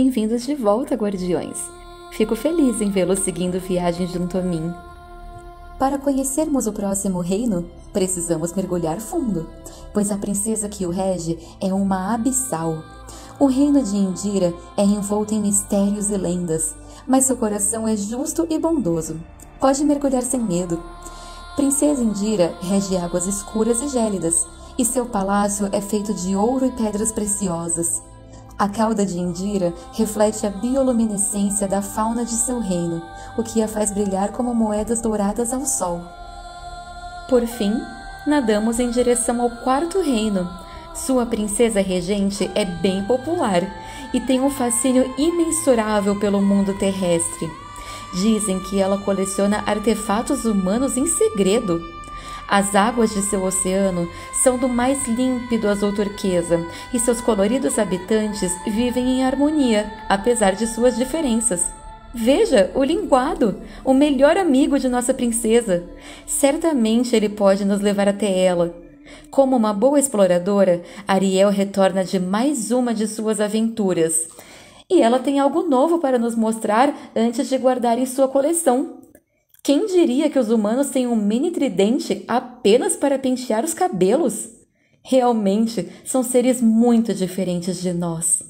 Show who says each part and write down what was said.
Speaker 1: Bem-vindos de volta, guardiões. Fico feliz em vê-los seguindo viagem junto a mim. Para conhecermos o próximo reino, precisamos mergulhar fundo, pois a princesa que o rege é uma abissal. O reino de Indira é envolto em mistérios e lendas, mas seu coração é justo e bondoso. Pode mergulhar sem medo. Princesa Indira rege águas escuras e gélidas, e seu palácio é feito de ouro e pedras preciosas. A cauda de Indira reflete a bioluminescência da fauna de seu reino, o que a faz brilhar como moedas douradas ao sol. Por fim, nadamos em direção ao quarto reino. Sua princesa regente é bem popular e tem um fascínio imensurável pelo mundo terrestre. Dizem que ela coleciona artefatos humanos em segredo. As águas de seu oceano são do mais límpido azul turquesa e seus coloridos habitantes vivem em harmonia, apesar de suas diferenças. Veja, o linguado, o melhor amigo de nossa princesa. Certamente ele pode nos levar até ela. Como uma boa exploradora, Ariel retorna de mais uma de suas aventuras e ela tem algo novo para nos mostrar antes de guardar em sua coleção. Quem diria que os humanos têm um mini tridente apenas para pentear os cabelos? Realmente são seres muito diferentes de nós.